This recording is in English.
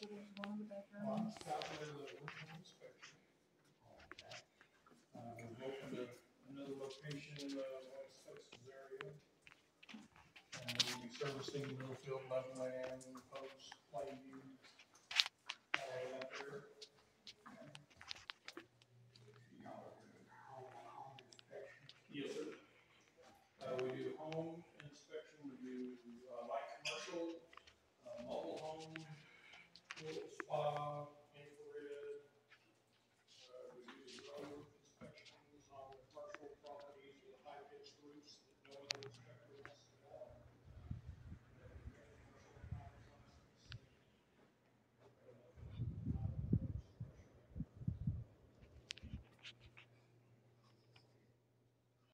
Well, opened a, another location in the Texas area. And we'll be servicing Post, Plainview, that there. Yes, sir. Uh, we do home inspection, we do, uh,